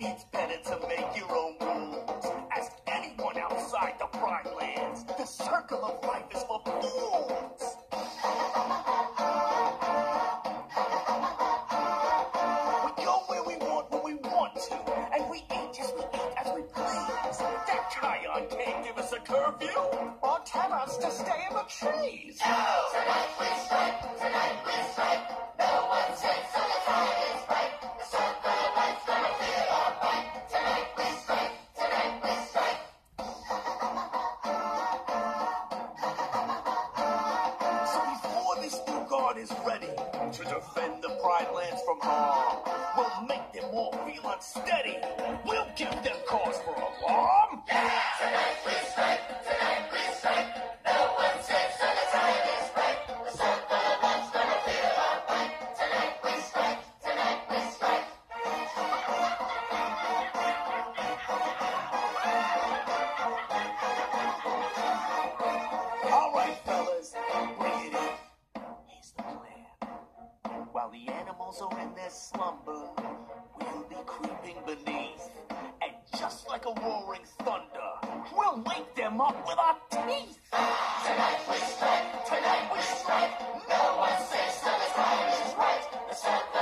It's better to make your own rules. Ask anyone outside the Pride Lands. The circle of life is for fools. We go where we want when we want to, and we eat as we eat as we please. That Kion can't give us a curfew or tell us to stay in the trees. No, tonight we guard is ready to defend the Pride Lands from harm, we'll make them all feel unsteady. We'll give them animals are in their slumber, we'll be creeping beneath. And just like a roaring thunder, we'll wake them up with our teeth. Tonight we strike, tonight we strike. No one says the time is right.